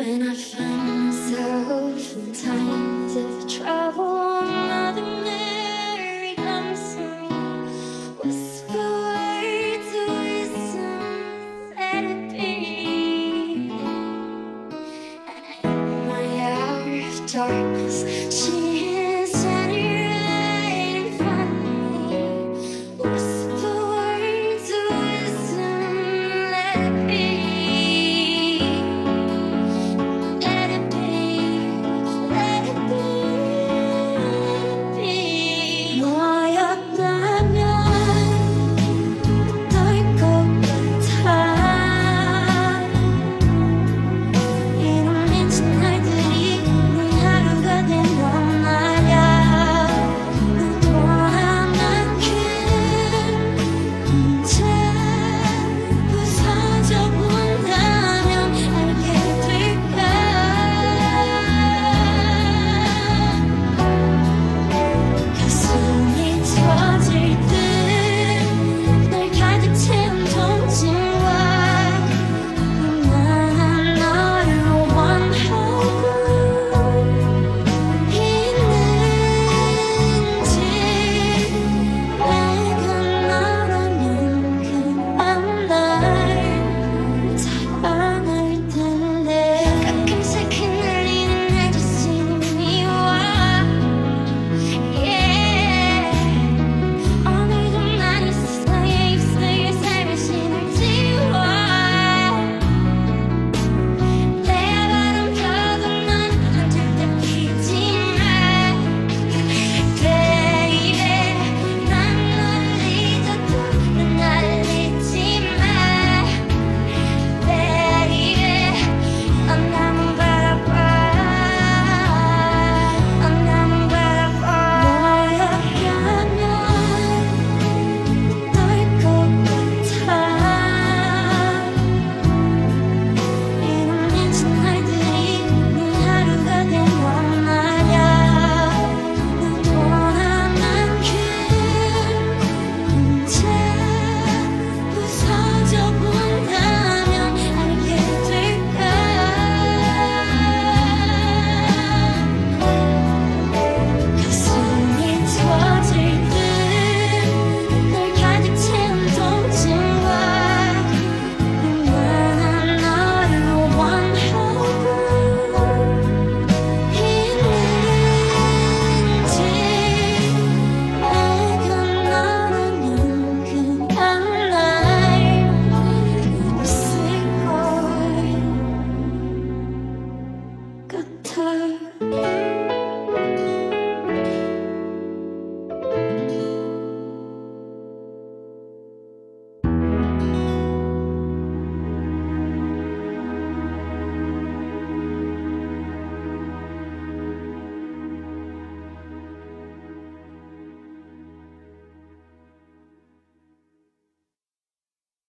When I find myself in times of trouble, Mother Mary comes to me, whisper words wisdom, let it be. And in my hour of darkness.